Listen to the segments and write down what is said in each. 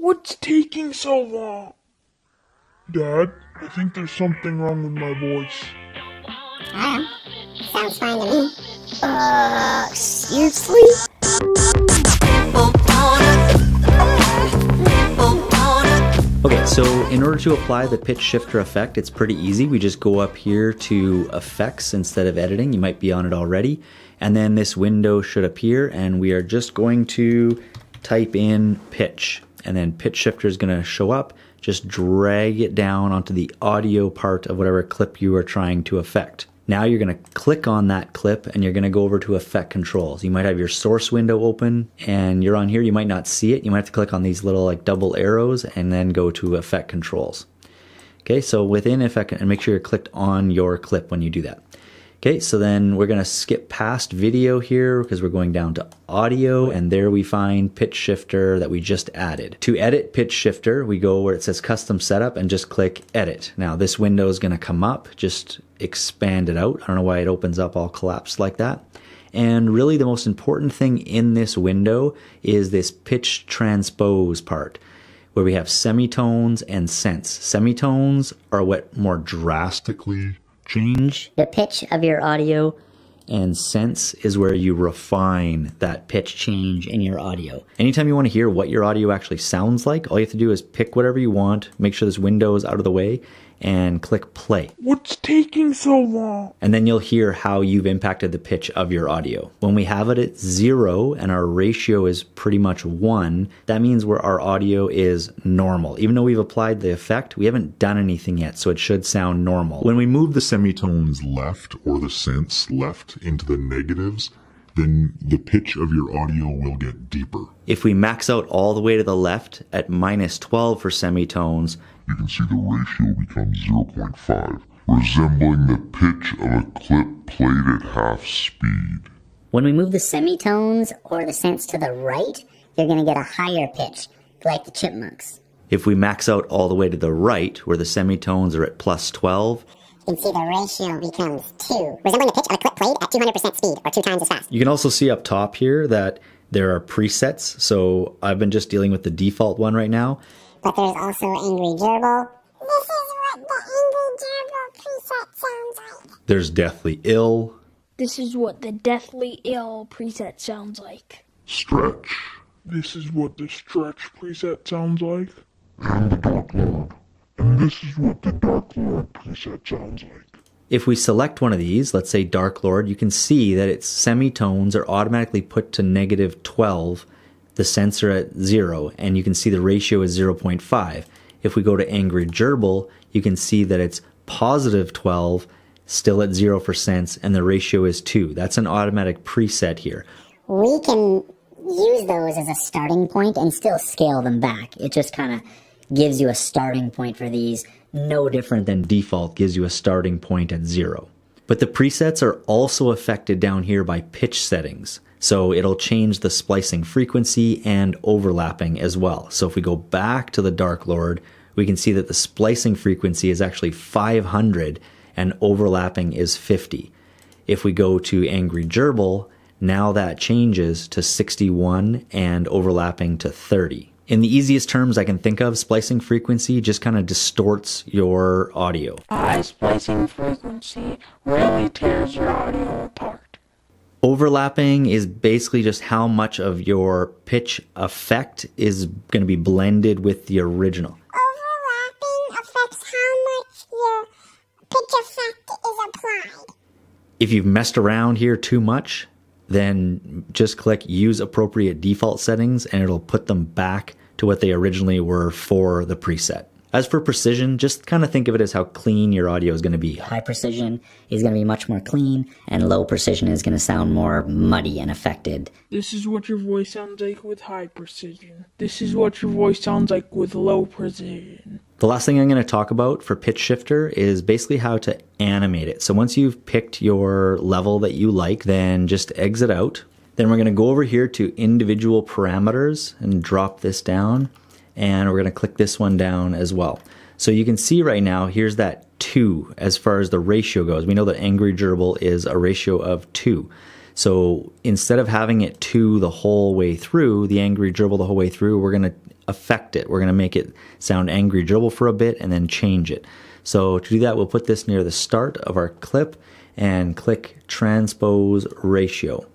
What's taking so long? Dad, I think there's something wrong with my voice. I Sounds fine to me. Uh, seriously? Okay, so in order to apply the pitch shifter effect, it's pretty easy. We just go up here to effects instead of editing. You might be on it already. And then this window should appear and we are just going to type in pitch and then pitch shifter is going to show up. Just drag it down onto the audio part of whatever clip you are trying to affect. Now you're going to click on that clip and you're going to go over to effect controls. You might have your source window open and you're on here. You might not see it. You might have to click on these little like double arrows and then go to effect controls. Okay, so within effect, and make sure you're clicked on your clip when you do that. Okay, so then we're going to skip past video here because we're going down to audio and there we find pitch shifter that we just added. To edit pitch shifter, we go where it says custom setup and just click edit. Now this window is going to come up, just expand it out. I don't know why it opens up all collapsed like that. And really the most important thing in this window is this pitch transpose part where we have semitones and cents. Semitones are what more drastically change The pitch of your audio. and cents is where you refine that pitch change in your audio. Anytime you want to hear what your audio actually sounds like, all you have to do is pick whatever you want, make sure this window is out of the way, and click play. What's taking so long? And then you'll hear how you've impacted the pitch of your audio. When we have it at zero and our ratio is pretty much one, that means where our audio is normal. Even though we've applied the effect, we haven't done anything yet, so it should sound normal. When we move the semitones left or the cents left into the negatives, then the pitch of your audio will get deeper. If we max out all the way to the left at minus 12 for semitones, You can see the ratio becomes 0.5, resembling the pitch of a clip played at half speed. When we move the semitones or the cents to the right, you're going to get a higher pitch, like the chipmunks. if we max out all the way to the right, where the semitones are at plus 12, You can see the ratio becomes 2, resembling the pitch of a clip played at 200% speed, or two times as fast. You can also see up top here that there are presets. So I've been just dealing with the default one right now. But there's also Angry Gerbil. This is what the Angry Gerbil preset sounds like. There's Deathly Ill. This is what the deathly ill preset sounds like. Stretch. This is what the stretch preset sounds like. And the Dark Lord. And this is what the Dark Lord preset sounds like. If we select one of these, let's say Dark Lord, you can see that its semitones are automatically put to negative 12, the sensor at zero, and you can see the ratio is 0.5. If we go to Angry Gerbil, you can see that it's positive 12, still at zero for cents, and the ratio is 2. That's an automatic preset here. We can use those as a starting point and still scale them back. It just kind of gives you a starting point for these. no different than default gives you a starting point at zero. But the presets are also affected down here by pitch settings. So it'll change the splicing frequency and overlapping as well. So if we go back to the Dark Lord, we can see that the splicing frequency is actually 500 and overlapping is 50. If we go to Angry Gerbil, now that changes to 61 and overlapping to 30. In the easiest terms I can think of, splicing frequency just kind of distorts your audio. High splicing frequency really tears your audio apart. Overlapping is basically just how much of your pitch effect is going to be blended with the original. Overlapping affects how much your pitch effect is applied. If you've messed around here too much, then just click use appropriate default settings and it'll put them back to what they originally were for the preset. As for precision, just kind of think of it as how clean your audio is going to be. High precision is going to be much more clean, and low precision is going to sound more muddy and affected. This is what your voice sounds like with high precision. This is what your voice sounds like with low precision. The last thing I'm going to talk about for pitch shifter is basically how to animate it. So once you've picked your level that you like, then just exit out. Then we're going to go over here to individual parameters and drop this down. And we're going to click this one down as well. So you can see right now, here's that two as far as the ratio goes. We know that Angry Gerbil is a ratio of two. So instead of having it two the whole way through, the Angry Gerbil the whole way through, we're going to affect it. We're going to make it sound Angry Gerbil for a bit and then change it. So to do that, we'll put this near the start of our clip and click transpose ratio.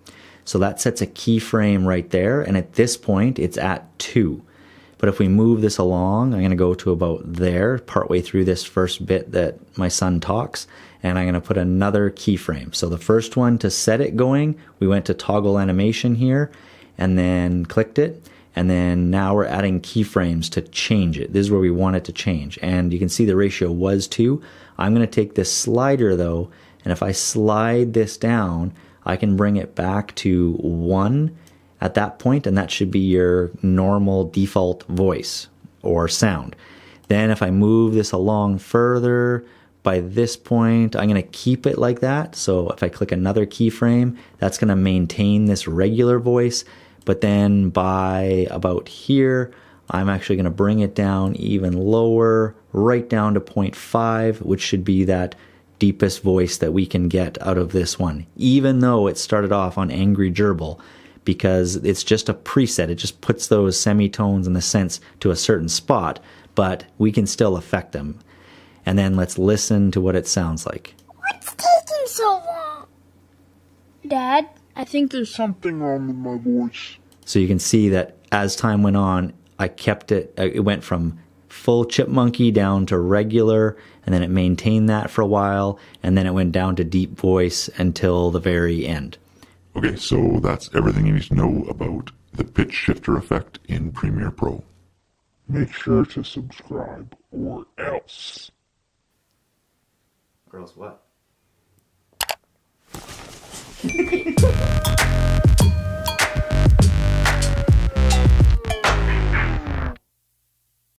So that sets a keyframe right there. And at this point, it's at two. But if we move this along, I'm going to go to about there, partway through this first bit that my son talks, and I'm going to put another keyframe. So the first one to set it going, we went to toggle animation here and then clicked it. And then now we're adding keyframes to change it. This is where we want it to change. And you can see the ratio was two. I'm going to take this slider though, and if I slide this down, I can bring it back to one at that point, and that should be your normal default voice or sound. Then if I move this along further, by this point, I'm going to keep it like that. So if I click another keyframe, that's going to maintain this regular voice. But then by about here, I'm actually going to bring it down even lower, right down to 0.5, which should be that deepest voice that we can get out of this one, even though it started off on Angry Gerbil because it's just a preset. It just puts those semitones and the cents to a certain spot, but we can still affect them. And then let's listen to what it sounds like. What's taking so long? Dad? I think there's something wrong with my voice. So you can see that as time went on, I kept it, uh, it went from full chipmunky down to regular, and then it maintained that for a while, and then it went down to deep voice until the very end. Okay, so that's everything you need to know about the pitch shifter effect in Premiere Pro. Make sure to subscribe or else. Or else what?